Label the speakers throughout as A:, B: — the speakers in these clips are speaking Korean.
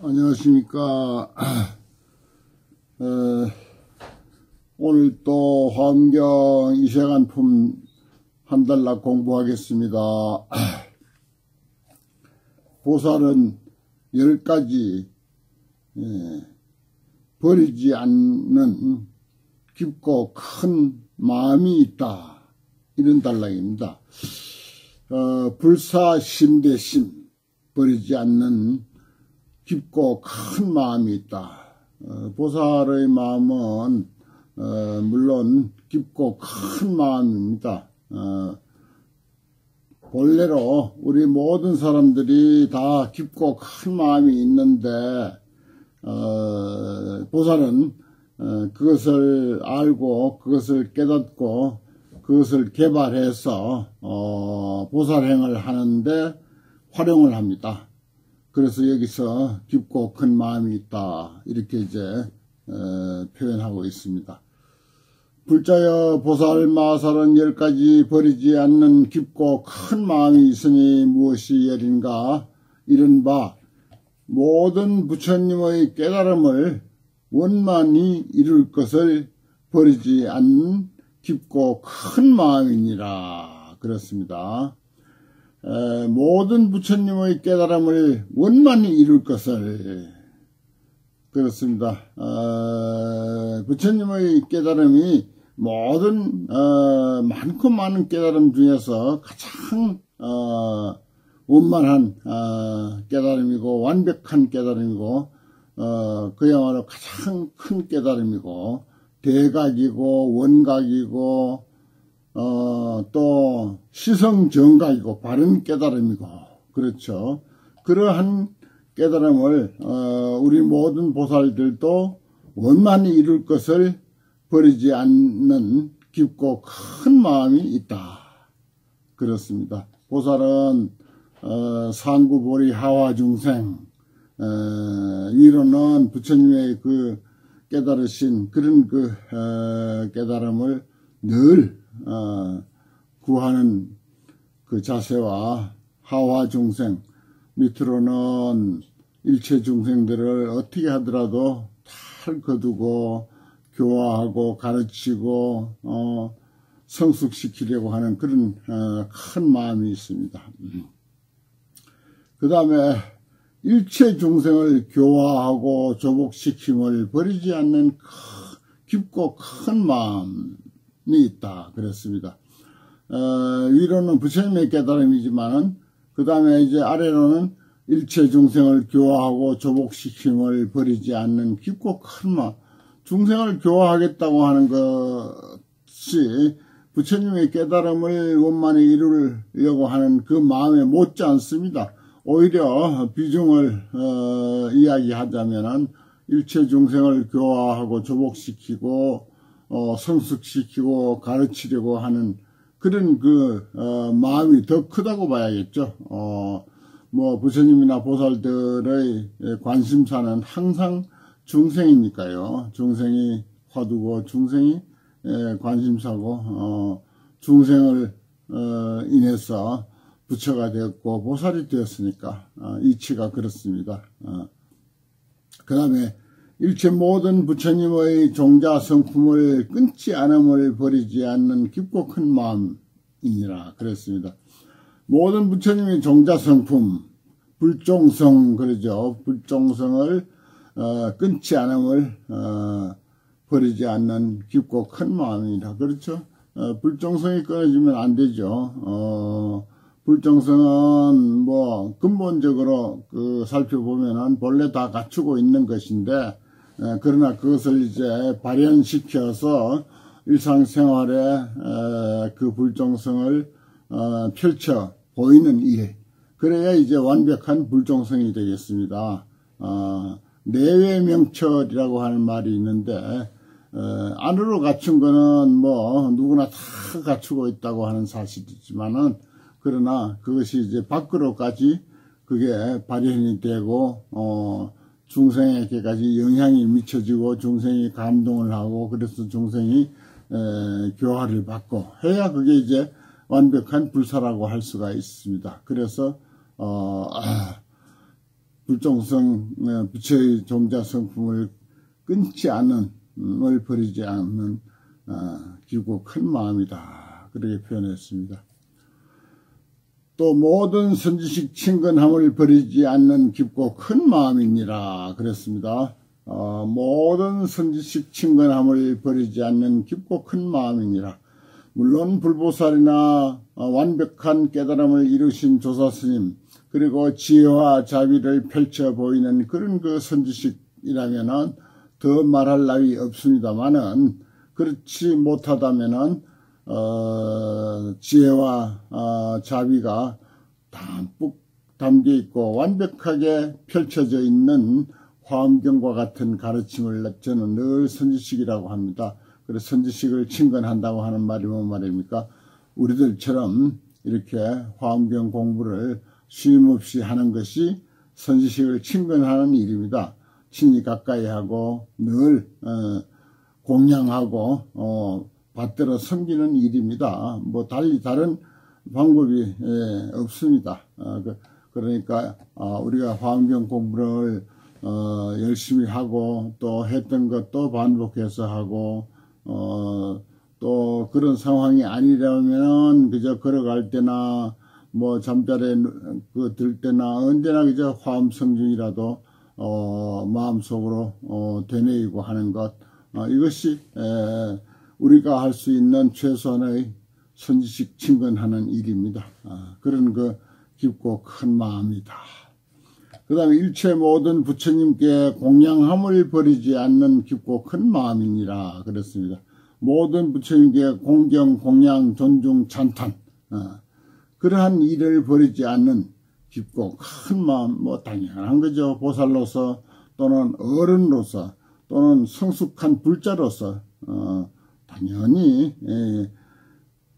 A: 안녕하십니까. 에, 오늘 또 환경 이세간품 한 달락 공부하겠습니다. 보살은 열 가지 예, 버리지 않는 깊고 큰 마음이 있다. 이런 달락입니다. 어, 불사 심대심 버리지 않는 깊고 큰 마음이 있다. 어, 보살의 마음은 어, 물론 깊고 큰 마음입니다. 어, 본래로 우리 모든 사람들이 다 깊고 큰 마음이 있는데 어, 보살은 어, 그것을 알고 그것을 깨닫고 그것을 개발해서 어, 보살행을 하는데 활용을 합니다. 그래서 여기서 깊고 큰 마음이 있다 이렇게 이제 어, 표현하고 있습니다. 불자여 보살마살은 열 가지 버리지 않는 깊고 큰 마음이 있으니 무엇이 열인가 이른바 모든 부처님의 깨달음을 원만히 이룰 것을 버리지 않는 깊고 큰 마음이니라 그렇습니다. 모든 부처님의 깨달음을 원만히 이룰 것을 그렇습니다. 어, 부처님의 깨달음이 모든 어, 많고 많은 깨달음 중에서 가장 어, 원만한 어, 깨달음이고 완벽한 깨달음이고 어, 그야말로 가장 큰 깨달음이고 대각이고 원각이고 어, 또 시성정각이고 바른 깨달음이고 그렇죠. 그러한 깨달음을 어, 우리 모든 보살들도 원만히 이룰 것을 버리지 않는 깊고 큰 마음이 있다. 그렇습니다. 보살은 어, 상구보리 하와 중생 어, 위로는 부처님의 그 깨달으신 그런 그 어, 깨달음을 늘 어, 구하는 그 자세와 하와 중생 밑으로는 일체 중생들을 어떻게 하더라도 잘 거두고 교화하고 가르치고 어, 성숙시키려고 하는 그런 어, 큰 마음이 있습니다. 음. 그 다음에 일체 중생을 교화하고 조복시킴을 버리지 않는 깊고 큰 마음 있다 그랬습니다. 어, 위로는 부처님의 깨달음이지만은 그 다음에 이제 아래로는 일체 중생을 교화하고 조복시킴을 버리지 않는 깊고 큰 마음 중생을 교화하겠다고 하는 것이 부처님의 깨달음을 원만히 이루려고 하는 그 마음에 못지 않습니다. 오히려 비중을 어, 이야기하자면 일체 중생을 교화하고 조복시키고 어, 성숙시키고 가르치려고 하는 그런 그 어, 마음이 더 크다고 봐야겠죠. 어, 뭐 부처님이나 보살들의 관심사는 항상 중생이니까요. 중생이 화두고 중생이 관심사고 어, 중생을 어, 인해서 부처가 되었고 보살이 되었으니까 어, 이치가 그렇습니다. 어. 그 다음에 일체 모든 부처님의 종자 성품을 끊지 않음을 버리지 않는 깊고 큰 마음이니라 그랬습니다. 모든 부처님의 종자 성품 불종성 그러죠. 불종성을 어, 끊지 않음을 어, 버리지 않는 깊고 큰 마음이다. 그렇죠. 어, 불종성이 끊어지면 안 되죠. 어, 불정성은 뭐 근본적으로 그 살펴보면은 본래 다 갖추고 있는 것인데 에, 그러나 그것을 이제 발현시켜서 일상생활에 에, 그 불정성을 어, 펼쳐 보이는 일 그래야 이제 완벽한 불정성이 되겠습니다. 어, 내외 명철이라고 하는 말이 있는데 어, 안으로 갖춘 거는 뭐 누구나 다 갖추고 있다고 하는 사실이지만은 그러나 그것이 이제 밖으로까지 그게 발현이 되고 어 중생에게까지 영향이 미쳐지고 중생이 감동을 하고 그래서 중생이 에, 교화를 받고 해야 그게 이제 완벽한 불사라고 할 수가 있습니다. 그래서 어, 아, 불종성 어, 부처의 종자 성품을 끊지 않는 을 버리지 않는 어, 기고 큰 마음이다. 그렇게 표현했습니다. 또 모든 선지식 친근함을 버리지 않는 깊고 큰 마음이니라 그랬습니다. 어, 모든 선지식 친근함을 버리지 않는 깊고 큰 마음이니라. 물론 불보살이나 어, 완벽한 깨달음을 이루신 조사스님 그리고 지혜와 자비를 펼쳐 보이는 그런 그 선지식이라면 은 더 말할 나위 없습니다만은 그렇지 못하다면 은 어, 지혜와 어, 자비가 담뿍 담겨 있고 완벽하게 펼쳐져 있는 화엄경과 같은 가르침을 저는 늘 선지식이라고 합니다. 그래서 선지식을 친근한다고 하는 말이 뭔 말입니까? 우리들처럼 이렇게 화엄경 공부를 쉼없이 하는 것이 선지식을 친근하는 일입니다. 친히 가까이 하고 늘 어, 공양하고 어, 받들어 섬기는 일입니다. 뭐 달리 다른 방법이 예, 없습니다. 어, 그, 러니까 어, 우리가 화엄경 공부를 어, 열심히 하고 또 했던 것도 반복해서 하고 어, 또 그런 상황이 아니라면 그저 걸어갈 때나 뭐 잠자리에 그 들 때나 언제나 그저 화엄 성중이라도 어, 마음속으로 어, 되뇌이고 하는 것 어, 이것이 에, 우리가 할 수 있는 최소한의 선지식 친근하는 일입니다. 아, 그런 그 깊고 큰 마음이다. 그 다음에 일체 모든 부처님께 공양함을 버리지 않는 깊고 큰 마음이니라 그랬습니다. 모든 부처님께 공경, 공양, 존중, 찬탄 어, 그러한 일을 버리지 않는 깊고 큰 마음 뭐 당연한 거죠. 보살로서 또는 어른로서 또는 성숙한 불자로서 어, 당연히 예,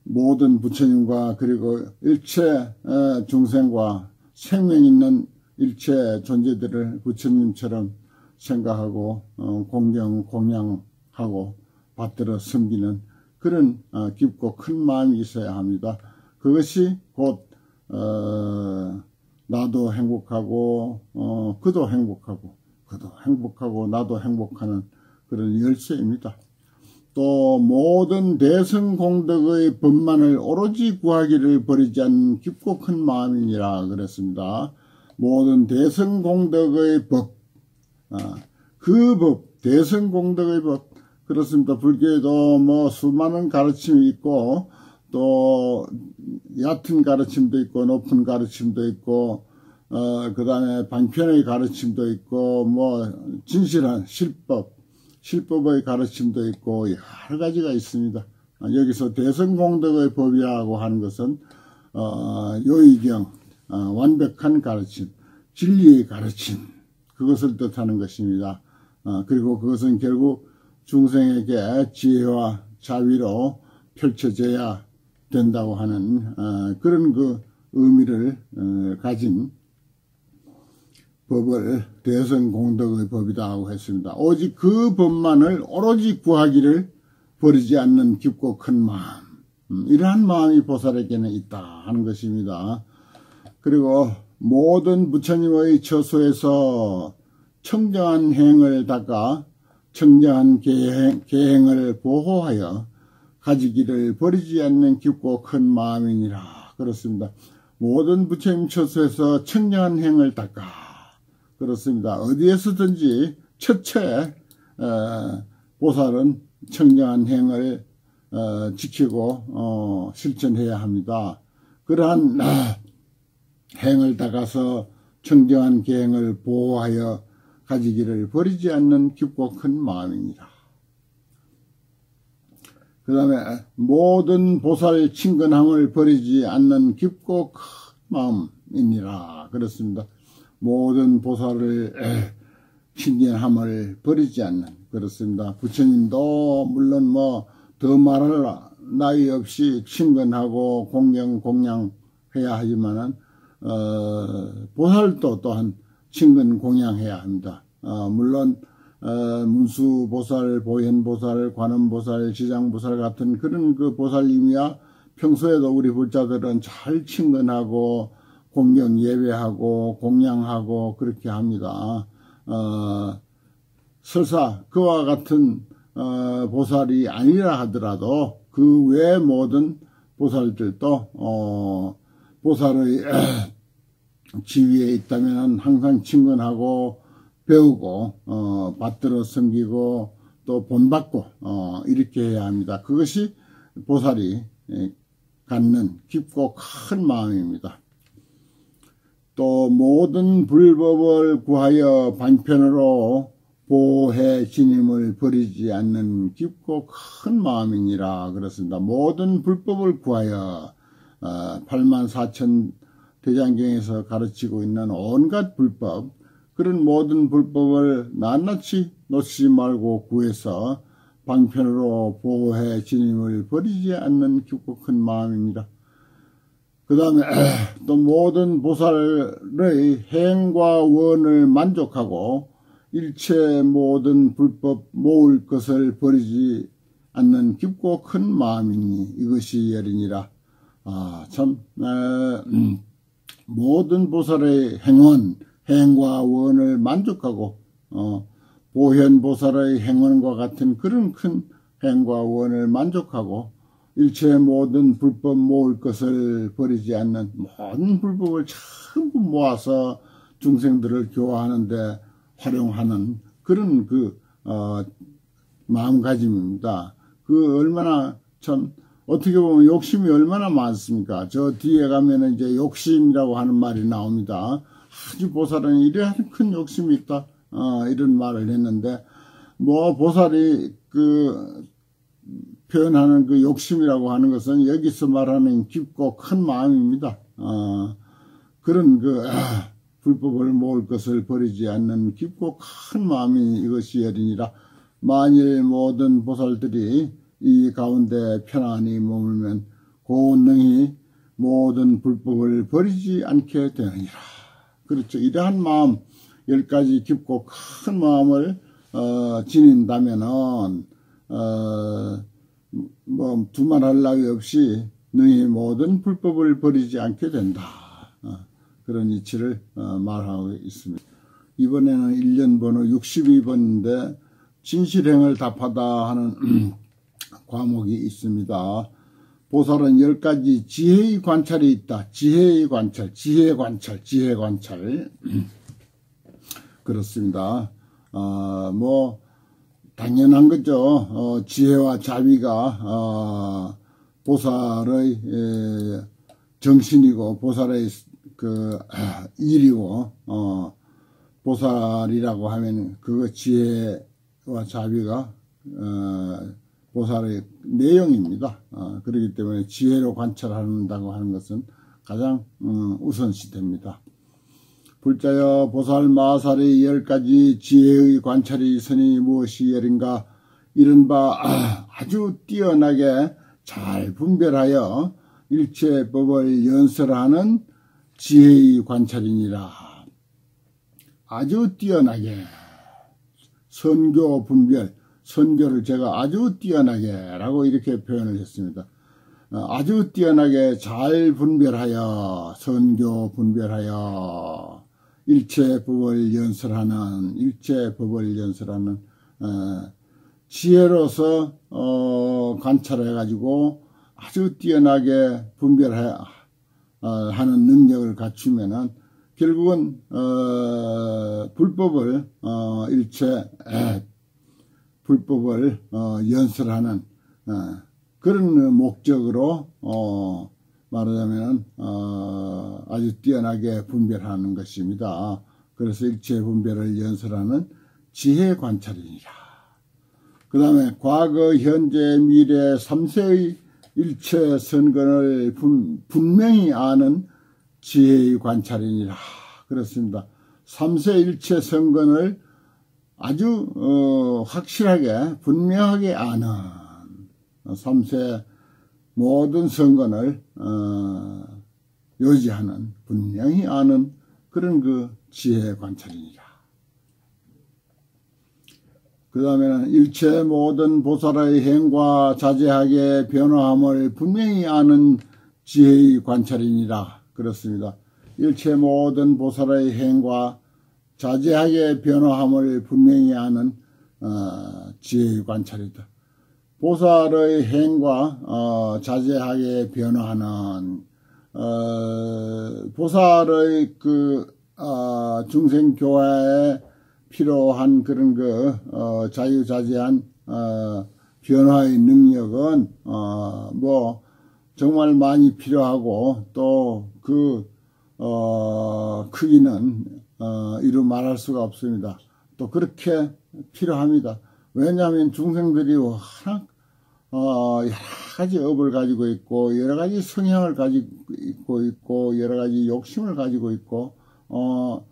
A: 모든 부처님과 그리고 일체 예, 중생과 생명 있는 일체 존재들을 부처님처럼 생각하고 어, 공경 공양하고 받들어 섬기는 그런 어, 깊고 큰 마음이 있어야 합니다. 그것이 곧 어, 나도 행복하고 어, 그도 행복하고 그도 행복하고 나도 행복하는 그런 열쇠입니다. 또 모든 대성공덕의 법만을 오로지 구하기를 버리지 않는 깊고 큰 마음이니라 그랬습니다. 모든 대성공덕의 법, 아, 그 법, 대성공덕의 법, 그렇습니다. 불교에도 뭐 수많은 가르침이 있고 또 얕은 가르침도 있고 높은 가르침도 있고 어, 그 다음에 방편의 가르침도 있고 뭐 진실한 실법 실법의 가르침도 있고 여러 가지가 있습니다. 아, 여기서 대성공덕의 법이라고 하는 것은 어, 요의경 어, 완벽한 가르침 진리의 가르침 그것을 뜻하는 것입니다. 어, 그리고 그것은 결국 중생에게 지혜와 자비로 펼쳐져야 된다고 하는 어, 그런 그 의미를 어, 가진 법을 대선 공덕의 법이다고 했습니다. 오직 그 법만을 오로지 구하기를 버리지 않는 깊고 큰 마음 음, 이러한 마음이 보살에게는 있다 하는 것입니다. 그리고 모든 부처님의 처소에서 청정한 행을 닦아 청정한 계행, 계행을 보호하여 가지기를 버리지 않는 깊고 큰 마음이니라. 그렇습니다. 모든 부처님 처소에서 청정한 행을 닦아. 그렇습니다. 어디에서든지 첫째 어, 보살은 청정한 행을 어, 지키고 어, 실천해야 합니다. 그러한 행을 닦아서 청정한 계행을 보호하여 가지기를 버리지 않는 깊고 큰 마음입니다. 그 다음에 모든 보살 친근함을 버리지 않는 깊고 큰 마음이니라 그렇습니다. 모든 보살을 친근함을 버리지 않는 그렇습니다. 부처님도 물론 뭐 더 말할 나위 없이 친근하고 공경 공양해야 하지만은 어, 보살도 또한 친근 공양해야 합니다. 어, 물론 어, 문수보살, 보현보살, 관음보살, 지장보살 같은 그런 그 보살님이야 평소에도 우리 불자들은 잘 친근하고 공경 예배하고 공양하고 그렇게 합니다. 어, 설사 그와 같은 어, 보살이 아니라 하더라도 그 외 모든 보살들도 어, 보살의 지위에 있다면 항상 친근하고 배우고 어, 받들어 섬기고 또 본받고 어, 이렇게 해야 합니다. 그것이 보살이 갖는 깊고 큰 마음입니다. 또 모든 불법을 구하여 방편으로 보해 지님을 버리지 않는 깊고 큰 마음이니라 그렇습니다. 모든 불법을 구하여 어, 8만 4천 대장경에서 가르치고 있는 온갖 불법 그런 모든 불법을 낱낱이 놓지 말고 구해서 방편으로 보호해 지님을 버리지 않는 깊고 큰 마음입니다. 그 다음에 또 모든 보살의 행과 원을 만족하고 일체 모든 불법 모을 것을 버리지 않는 깊고 큰 마음이니 이것이 열이니라. 아, 참, 에, 음, 모든 보살의 행원, 행과 원을 만족하고, 어, 보현보살의 행원과 같은 그런 큰 행과 원을 만족하고 일체 모든 불법 모을 것을 버리지 않는 모든 불법을 전부 모아서 중생들을 교화하는데 활용하는 그런 그 어, 마음가짐입니다. 그 얼마나 참 어떻게 보면 욕심이 얼마나 많습니까? 저 뒤에 가면은 이제 욕심이라고 하는 말이 나옵니다. 아주 보살은 이러한 큰 욕심이 있다. 어, 이런 말을 했는데 뭐 보살이 그 표현하는 그 욕심이라고 하는 것은 여기서 말하는 깊고 큰 마음입니다. 어, 그런 그 아, 불법을 모을 것을 버리지 않는 깊고 큰 마음이 이것이 여린이라 만일 모든 보살들이 이 가운데 편안히 머물면 고능히 모든 불법을 버리지 않게 되느니라. 그렇죠. 이러한 마음 열 가지 깊고 큰 마음을 어, 지닌다면은 어, 뭐 두말할 나위 없이 너희 모든 불법을 버리지 않게 된다. 어, 그런 이치를 어, 말하고 있습니다. 이번에는 1년 번호 62번인데 진실행을 답하다 하는 과목이 있습니다. 보살은 10가지 지혜의 관찰이 있다. 지혜의 관찰, 지혜 관찰, 지혜 관찰. 그렇습니다. 어, 뭐 당연한 거죠. 어, 지혜와 자비가 어, 보살의 에, 정신이고 보살의 그 아, 일이고 어, 보살이라고 하면 그거 지혜와 자비가 어, 보살의 내용입니다. 어, 그렇기 때문에 지혜로 관찰한다고 하는 것은 가장 음, 우선시 됩니다. 불자여 보살 마살의 열 가지 지혜의 관찰이 있으니 무엇이 열인가 이른바 아주 뛰어나게 잘 분별하여 일체법을 연설하는 지혜의 관찰이니라. 아주 뛰어나게 선교 분별, 선교를 제가 아주 뛰어나게 라고 이렇게 표현을 했습니다. 어, 아주 뛰어나게 잘 분별하여 선교 분별하여 일체법을 연설하는 일체법을 연설하는 어, 지혜로서 어, 관찰해 가지고 아주 뛰어나게 분별하는 어, 능력을 갖추면은 결국은 어, 불법을 어, 일체 에, 불법을 어, 연설하는 그런 목적으로 말하자면 어, 아주 뛰어나게 분별하는 것입니다. 그래서 일체 분별을 연설하는 지혜 관찰이니라. 그 다음에 과거, 현재, 미래 3세의 일체 선건을 분, 분명히 아는 지혜의 관찰이니라. 그렇습니다. 3세 일체 선건을 아주 어, 확실하게 분명하게 아는 3세 모든 선건을 어, 요지하는 분명히 아는 그런 그 지혜 관찰이니라. 그 다음에는 일체 모든 보살의 행과 자제하게 변화함을 분명히 아는 지혜의 관찰이니라. 그렇습니다. 일체 모든 보살의 행과 자제하게 변화함을 분명히 아는 어, 지혜의 관찰이다. 보살의 행과 어, 자제하게 변화하는 어, 보살의 그 어, 중생 교화에 필요한 그런 그 어, 자유자재한 어, 변화의 능력은 어, 뭐 정말 많이 필요하고 또그 어, 크기는 어, 이루 말할 수가 없습니다. 또 그렇게 필요합니다. 왜냐하면 중생들이 워낙 어, 여러 가지 업을 가지고 있고 여러 가지 성향을 가지고 있고 여러 가지 욕심을 가지고 있고 어,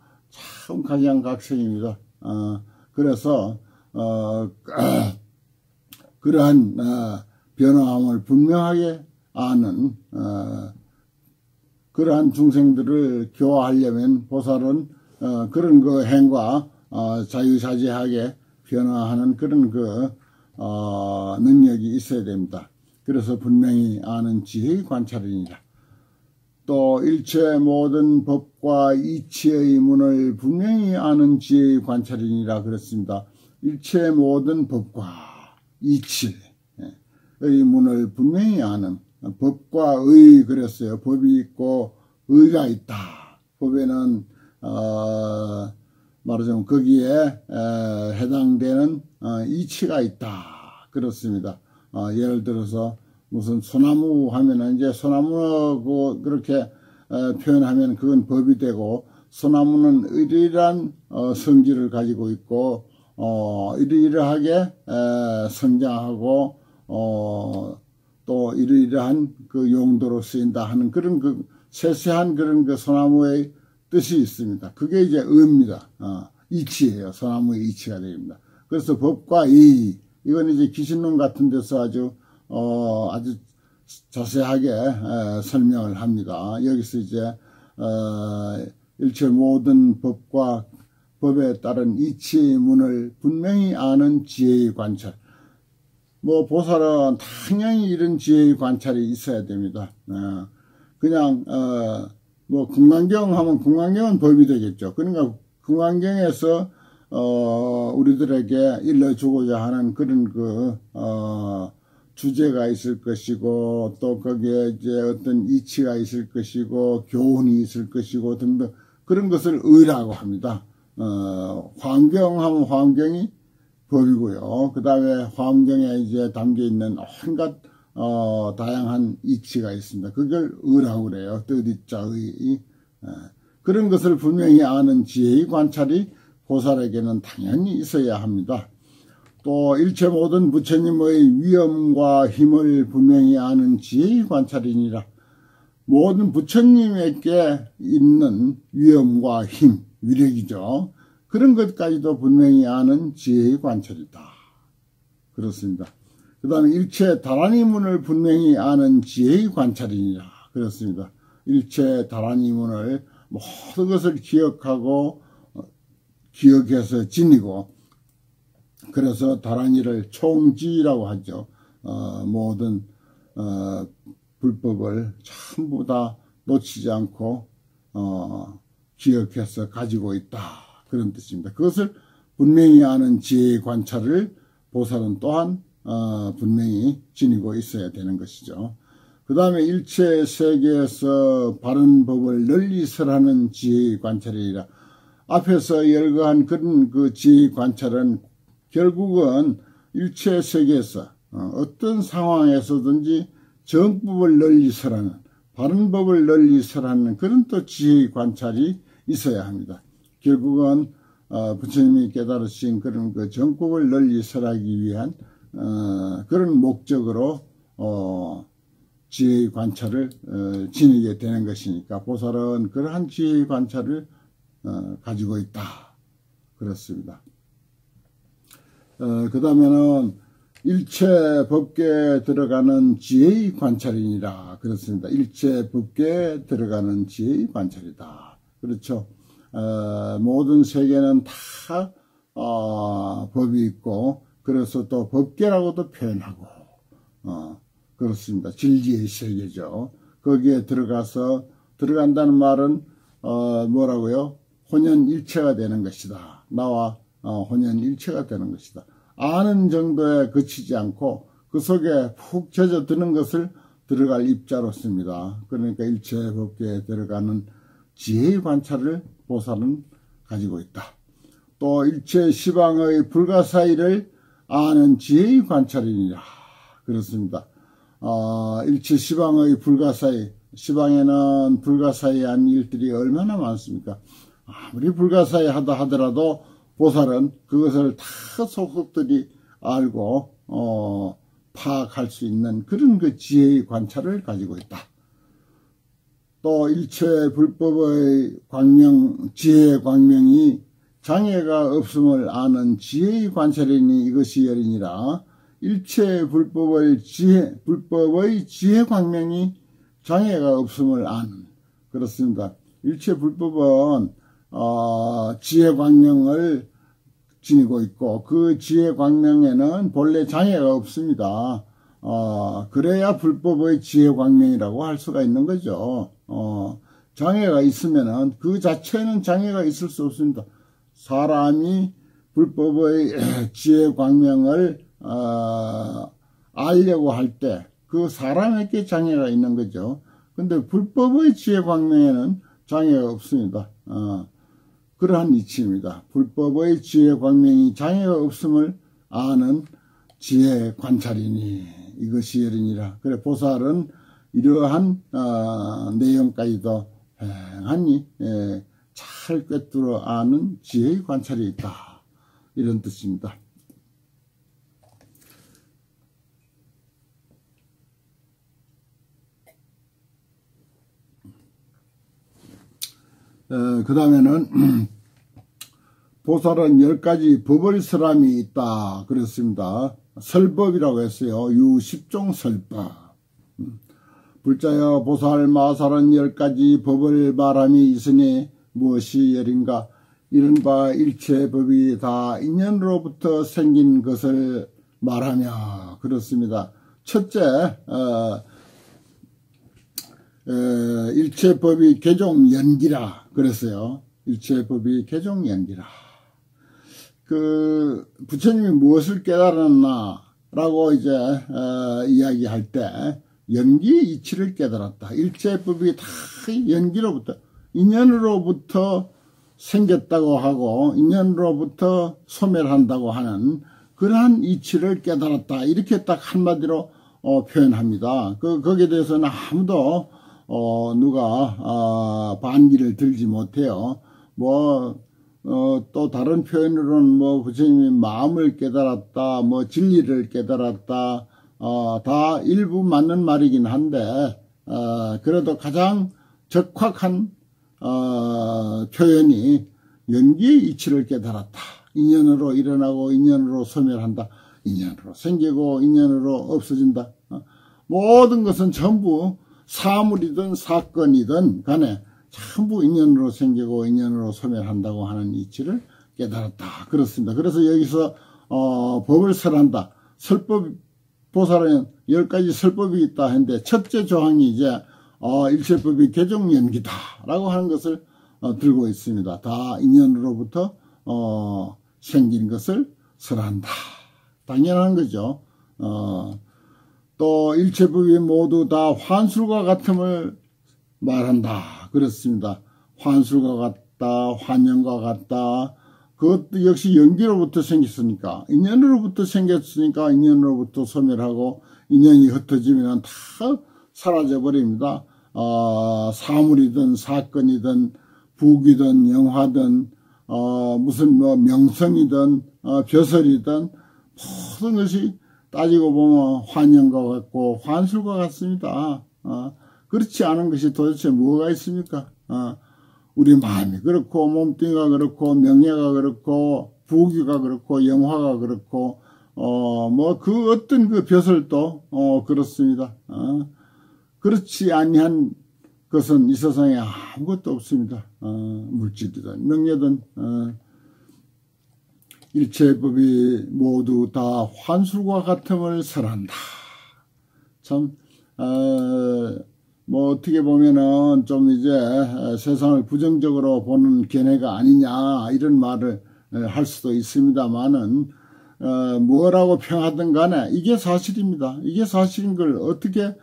A: 참 각양각색입니다. 어, 그래서 어, 그러한 어, 변화함을 분명하게 아는 어, 그러한 중생들을 교화하려면 보살은 어, 그런 그 행과 어, 자유자재하게 변화하는 그런 그 어, 능력이 있어야 됩니다. 그래서 분명히 아는 지혜의 관찰이니라. 또 일체 모든 법과 이치의 문을 분명히 아는 지혜의 관찰이니라 그랬습니다. 일체 모든 법과 이치의 문을 분명히 아는 법과 의 그랬어요. 법이 있고 의가 있다. 법에는 어, 말하자면 거기에 에, 해당되는 어, 이치가 있다. 그렇습니다. 어, 예를 들어서 무슨 소나무 하면은 이제 소나무 그렇게 에, 표현하면 그건 법이 되고 소나무는 이러이러한 어, 성질을 가지고 있고 어, 이러이러하게 에, 성장하고 어, 또 이러이러한 그 용도로 쓰인다 하는 그런 그 세세한 그런 그 소나무의 뜻이 있습니다. 그게 이제 의입니다. 어, 이치예요. 소나무의 이치가 됩니다. 그래서 법과 이 이건 이제 기신론 같은 데서 아주 어 아주 자세하게 에, 설명을 합니다. 여기서 이제 어, 일체 모든 법과 법에 따른 이치의 문을 분명히 아는 지혜의 관찰. 뭐 보살은 당연히 이런 지혜의 관찰이 있어야 됩니다. 어, 그냥 어, 뭐 금강경 하면 금강경은 법이 되겠죠. 그러니까 금강경에서 어, 우리들에게 일러주고자 하는 그런 그 어, 주제가 있을 것이고 또 거기에 이제 어떤 이치가 있을 것이고 교훈이 있을 것이고 등등 그런 것을 의라고 합니다. 어, 환경하면 환경이 법이고요. 그 다음에 화엄경에 이제 담겨 있는 온갖 어, 다양한 이치가 있습니다. 그걸 의라고 그래요. 뜻이자의. 어, 그런 것을 분명히 아는 지혜의 관찰이 보살에게는 당연히 있어야 합니다. 또 일체 모든 부처님의 위엄과 힘을 분명히 아는 지혜의 관찰이니라. 모든 부처님에게 있는 위엄과 힘, 위력이죠. 그런 것까지도 분명히 아는 지혜의 관찰이다. 그렇습니다. 그 다음에 일체 다란이 문을 분명히 아는 지혜의 관찰이니라. 그렇습니다. 일체 다란이 문을 모든 것을 기억하고 어, 기억해서 지니고 그래서 다란이를 총지라고 하죠. 어, 모든 어, 불법을 전부 다 놓치지 않고 어, 기억해서 가지고 있다. 그런 뜻입니다. 그것을 분명히 아는 지혜의 관찰을 보살은 또한 어, 분명히 지니고 있어야 되는 것이죠. 그 다음에 일체 세계에서 바른 법을 널리 설하는 지혜의 관찰이라 앞에서 열거한 그런 그 지혜의 관찰은 결국은 일체 세계에서 어, 떤 상황에서든지 정법을 널리 설하는 바른 법을 널리 설하는 그런 또 지혜의 관찰이 있어야 합니다. 결국은 어, 부처님이 깨달으신 그런 그 정법을 널리 설하기 위한 어, 그런 목적으로 어, 지혜의 관찰을 어, 지니게 되는 것이니까 보살은 그러한 지혜의 관찰을 어, 가지고 있다. 그렇습니다. 어, 그 다음에는 일체 법계에 들어가는 지혜의 관찰이니라 그렇습니다. 일체 법계에 들어가는 지혜의 관찰이다. 그렇죠. 어, 모든 세계는 다 어, 법이 있고 그래서 또 법계라고도 표현하고 어, 그렇습니다. 진리의 세계죠. 거기에 들어가서 들어간다는 말은 어, 뭐라고요? 혼연일체가 되는 것이다. 나와 어, 혼연일체가 되는 것이다. 아는 정도에 그치지 않고 그 속에 푹 젖어드는 것을 들어갈 입자로 씁니다. 그러니까 일체 법계에 들어가는 지혜의 관찰을 보살은 가지고 있다. 또 일체 시방의 불가사의를 아는 지혜의 관찰이니라. 그렇습니다. 어, 일체 시방의 불가사의, 시방에는 불가사의 한 일들이 얼마나 많습니까? 아무리 불가사의 하다 하더라도 보살은 그것을 다 속속들이 알고 어, 파악할 수 있는 그런 그 지혜의 관찰을 가지고 있다. 또 일체 불법의 광명, 지혜의 광명이 장애가 없음을 아는 지혜의 관찰이니 이것이 열이니라. 일체 불법의 지혜, 불법의 지혜 광명이 장애가 없음을 아는 그렇습니다. 일체 불법은 어, 지혜 광명을 지니고 있고 그 지혜 광명에는 본래 장애가 없습니다. 어, 그래야 불법의 지혜 광명이라고 할 수가 있는 거죠. 어, 장애가 있으면은 그 자체는 장애가 있을 수 없습니다. 사람이 불법의 지혜 광명을 어, 알려고 할 때 그 사람에게 장애가 있는 거죠. 근데 불법의 지혜 광명에는 장애가 없습니다. 어, 그러한 이치입니다. 불법의 지혜 광명이 장애가 없음을 아는 지혜 관찰이니 이것이 열이니라. 그래 보살은 이러한 어, 내용까지도 행하니 예, 잘 꿰뚫어 아는 지혜의 관찰이 있다. 이런 뜻입니다. 어, 그 다음에는 보살은 열 가지 법을 사람이 있다 그랬습니다. 설법이라고 했어요. 유십종 설법. 음. 불자여 보살 마살은 열 가지 법을 말함이 있으니 무엇이 열인가 이른바 일체 법이 다 인연으로부터 생긴 것을 말하며 그렇습니다. 첫째 어, 어, 일체법이 개종 연기라 그랬어요. 일체법이 개종 연기라. 그 부처님이 무엇을 깨달았나 라고 이제 어, 이야기할 때 연기 이치를 깨달았다. 일체법이 다 연기로부터 인연으로부터 생겼다고 하고 인연으로부터 소멸한다고 하는 그러한 이치를 깨달았다. 이렇게 딱 한마디로 어, 표현합니다. 그 거기에 대해서는 아무도 어, 누가 어, 반기를 들지 못해요. 뭐 어, 또 다른 표현으로는 뭐 부처님이 마음을 깨달았다, 뭐 진리를 깨달았다, 어, 다 일부 맞는 말이긴 한데 어, 그래도 가장 적확한 어, 표현이 연기의 이치를 깨달았다. 인연으로 일어나고 인연으로 소멸한다. 인연으로 생기고 인연으로 없어진다. 어, 모든 것은 전부 사물이든 사건이든 간에 전부 인연으로 생기고 인연으로 소멸한다고 하는 이치를 깨달았다. 그렇습니다. 그래서 여기서 어, 법을 설한다. 설법 보살은 열 가지 설법이 있다 했는데 첫째 조항이 이제 어, 일체법이 개종연기다 라고 하는 것을 어, 들고 있습니다. 다 인연으로부터 어, 생긴 것을 설한다. 당연한 거죠. 어, 또 일체법이 모두 다 환술과 같음을 말한다. 그렇습니다. 환술과 같다, 환영과 같다. 그것도 역시 연기로부터 생겼으니까 인연으로부터 생겼으니까 인연으로부터 소멸하고 인연이 흩어지면 다 사라져 버립니다. 어, 사물이든 사건이든 북이든 영화든 어, 무슨 뭐 명성이든 어, 벼슬이든 모든 것이 따지고 보면 환영과 같고 환술과 같습니다. 어, 그렇지 않은 것이 도대체 뭐가 있습니까? 어, 우리 마음이 그렇고 몸뚱이가 그렇고 명예가 그렇고 부귀가 그렇고 영화가 그렇고 어 뭐 그 어떤 그 벼슬도 어 그렇습니다. 어, 그렇지 아니한 것은 이 세상에 아무것도 없습니다. 어, 물질이든 명예든 어, 일체법이 모두 다 환술과 같음을 설한다. 참 어, 뭐 어떻게 보면은 좀 이제 세상을 부정적으로 보는 견해가 아니냐 이런 말을 할 수도 있습니다만은 어, 뭐라고 평하든 간에 이게 사실입니다. 이게 사실인 걸 어떻게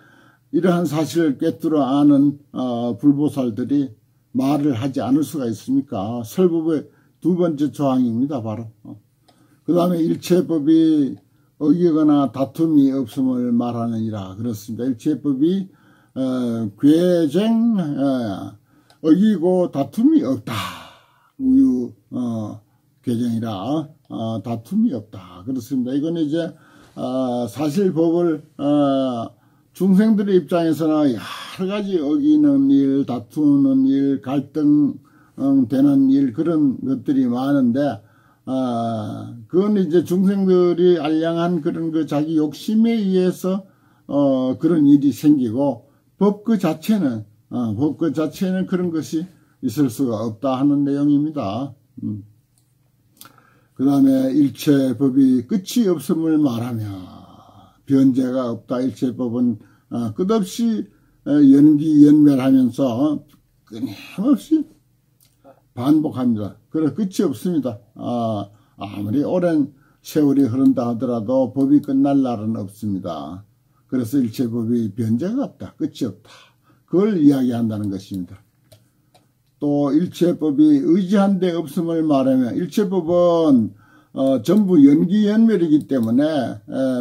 A: 이러한 사실을 꿰뚫어 아는 어, 불보살들이 말을 하지 않을 수가 있습니까? 설법의 두 번째 조항입니다. 바로. 어. 그 다음에 일체법이 어기거나 다툼이 없음을 말하느니라 그렇습니다. 일체법이 어, 괴쟁 어, 어기고 다툼이 없다. 우유 어, 괴쟁이라 어, 다툼이 없다. 그렇습니다. 이건 이제 어, 사실 법을 어, 중생들의 입장에서는 여러 가지 어기는 일, 다투는 일, 갈등 되는 일 그런 것들이 많은데 아, 그건 이제 중생들이 알량한 그런 그 자기 욕심에 의해서 어, 그런 일이 생기고 법 그 자체는 어, 법 그 자체는 그런 것이 있을 수가 없다 하는 내용입니다. 음. 그 다음에 일체 법이 끝이 없음을 말하며 변제가 없다 일체법은 어, 끝없이 어, 연기 연멸하면서 끊임없이 반복합니다. 그래 끝이 없습니다. 아, 아무리 오랜 세월이 흐른다 하더라도 법이 끝날 날은 없습니다. 그래서 일체법이 변제가 없다. 끝이 없다. 그걸 이야기한다는 것입니다. 또 일체법이 의지한 데 없음을 말하면 일체법은 어, 전부 연기연멸이기 때문에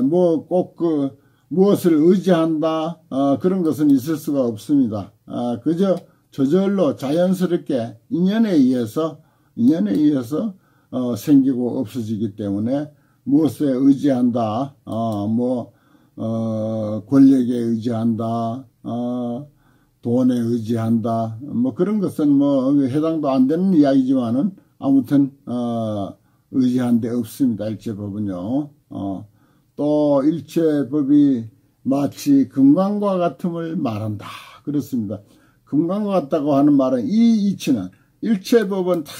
A: 뭐 꼭 그 무엇을 의지한다 어, 그런 것은 있을 수가 없습니다. 아, 그저 저절로 자연스럽게 인연에 의해서 인연에 의해서 어, 생기고 없어지기 때문에 무엇에 의지한다 어, 뭐 어, 권력에 의지한다 어, 돈에 의지한다 뭐 그런 것은 뭐 해당도 안 되는 이야기지만은 아무튼 어, 의지한 데 없습니다 일체법은요 어, 또 일체법이 마치 금강과 같음을 말한다 그렇습니다 금강과 같다고 하는 말은 이 이치는 일체법은 다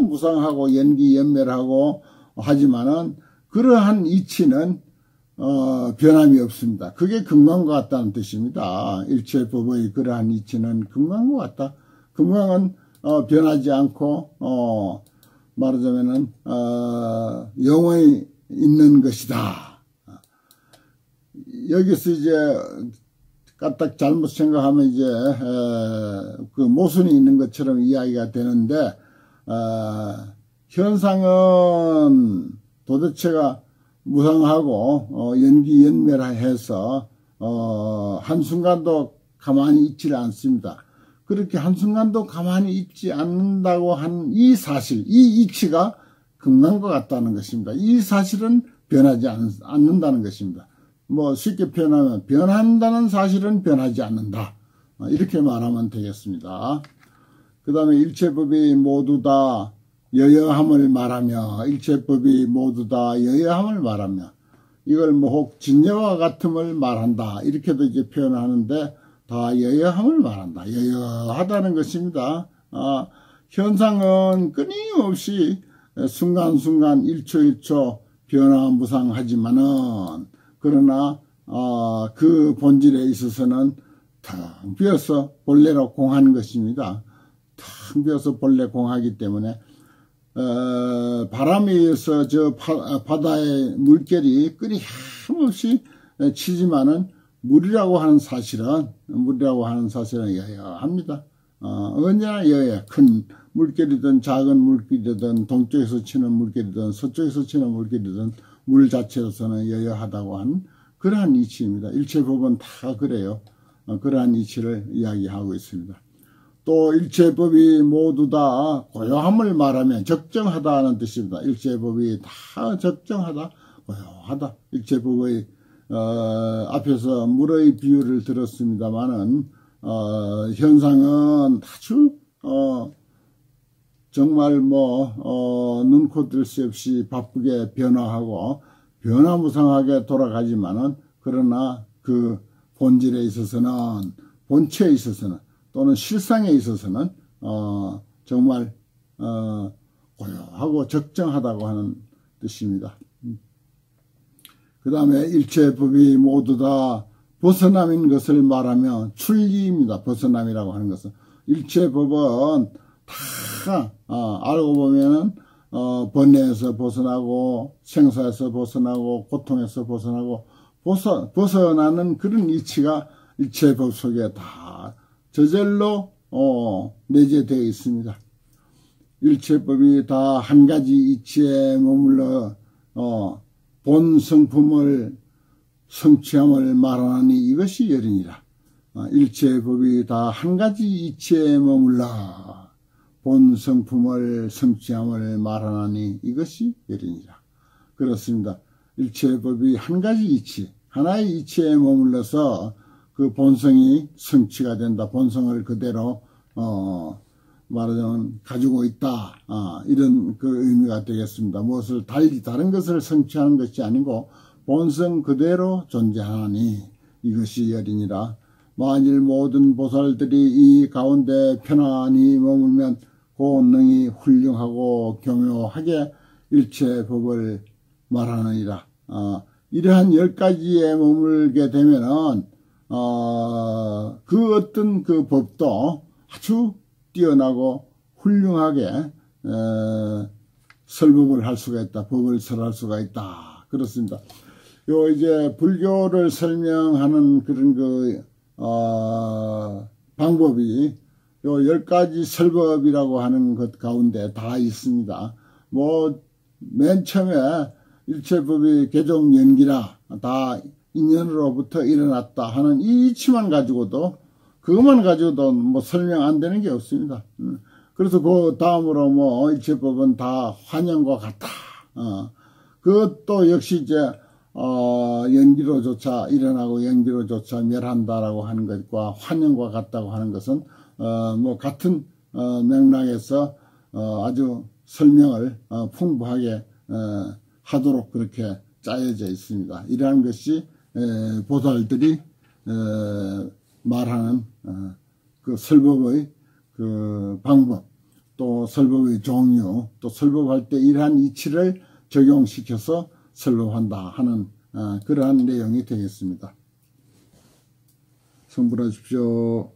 A: 무상하고 연기 연멸하고 하지만은 그러한 이치는 어, 변함이 없습니다. 그게 금강과 같다는 뜻입니다. 일체법의 그러한 이치는 금강과 같다. 금강은 어, 변하지 않고 어, 말하자면은 어, 영원히 있는 것이다. 여기서 이제 까딱 잘못 생각하면 이제 그 모순이 있는 것처럼 이야기가 되는데 어, 현상은 도대체가 무상하고 어, 연기 연멸해서 어, 한순간도 가만히 있지를 않습니다. 그렇게 한순간도 가만히 있지 않는다고 한 이 사실, 이 이치가 금강과 같다는 것입니다. 이 사실은 변하지 않, 않는다는 것입니다. 뭐 쉽게 표현하면 변한다는 사실은 변하지 않는다. 어, 이렇게 말하면 되겠습니다. 그 다음에 일체법이 모두 다 여여함을 말하며 일체법이 모두 다 여여함을 말하며 이걸 뭐 혹 진여와 같음을 말한다 이렇게도 이제 표현하는데 다 여여함을 말한다 여여하다는 것입니다 아, 현상은 끊임없이 순간순간 1초 1초 변화무상하지만은 그러나 어, 그 본질에 있어서는 텅 비어서 본래로 공하는 것입니다. 텅 비어서 본래 공하기 때문에 어, 바람에 의해서 저 바, 바다의 물결이 끊임없이 치지만은 물이라고 하는 사실은 물이라고 하는 사실은 여여합니다. 어, 언제나 여여 큰 물결이든 작은 물결이든 동쪽에서 치는 물결이든 서쪽에서 치는 물결이든 물 자체로서는 여여하다고 한 그러한 이치입니다. 일체법은 다 그래요. 어, 그러한 이치를 이야기하고 있습니다. 또 일체법이 모두 다 고요함을 말하면 적정하다는 뜻입니다. 일체법이 다 적정하다, 고요하다. 일체법의 어, 앞에서 물의 비유를 들었습니다마는 어, 현상은 아주 어, 정말 뭐 어, 눈코 뜰새 없이 바쁘게 변화하고 변화무상하게 돌아가지만은 그러나 그 본질에 있어서는 본체에 있어서는 또는 실상에 있어서는 어, 정말 어, 고요하고 적정하다고 하는 뜻입니다. 그 다음에 일체법이 모두 다 벗어남인 것을 말하며 출리입니다. 벗어남이라고 하는 것은 일체법은 다 어, 알고 보면은 어, 번뇌에서 벗어나고 생사에서 벗어나고 고통에서 벗어나고 벗어, 벗어나는 그런 이치가 일체법 속에 다 저절로 어, 내재되어 있습니다. 일체법이 다 한 가지 이치에 머물러 어, 본 성품을 성취함을 말하니 이것이 열이니라. 어, 일체법이 다 한 가지 이치에 머물러 본 성품을 성취함을 말하니 이것이 열이니라. 그렇습니다. 일체법이 한 가지 이치, 하나의 이치에 머물러서 그 본성이 성취가 된다. 본성을 그대로 어, 말하자면 가지고 있다. 아, 이런 그 의미가 되겠습니다. 무엇을 달리 다른 것을 성취하는 것이 아니고 본성 그대로 존재하니 이것이 열이니라. 만일 모든 보살들이 이 가운데 편안히 머물면 고능이 훌륭하고 교묘하게 일체 법을 말하느니라. 아, 이러한 열 가지에 머물게 되면은 어, 그 어떤 그 법도 아주 뛰어나고 훌륭하게 에, 설법을 할 수가 있다. 법을 설할 수가 있다. 그렇습니다. 요 이제 불교를 설명하는 그런 그 어, 방법이 요 열 가지 설법이라고 하는 것 가운데 다 있습니다. 뭐 맨 처음에 일체법이 개종 연기라 다 인연으로부터 일어났다 하는 이 이치만 가지고도 그것만 가지고도 뭐 설명 안 되는 게 없습니다. 음. 그래서 그 다음으로 뭐 일체법은 다 환영과 같다. 어. 그것도 역시 이제 어, 연기로조차 일어나고 연기로조차 멸한다라고 하는 것과 환영과 같다고 하는 것은 어, 뭐 같은 어, 맥락에서 어, 아주 설명을 어, 풍부하게 어, 하도록 그렇게 짜여져 있습니다. 이러한 것이 에, 보살들이 에, 말하는 어, 그 설법의 그 방법 또 설법의 종류 또 설법할 때 이러한 이치를 적용시켜서 설법한다 하는 어, 그러한 내용이 되겠습니다. 성불하십시오.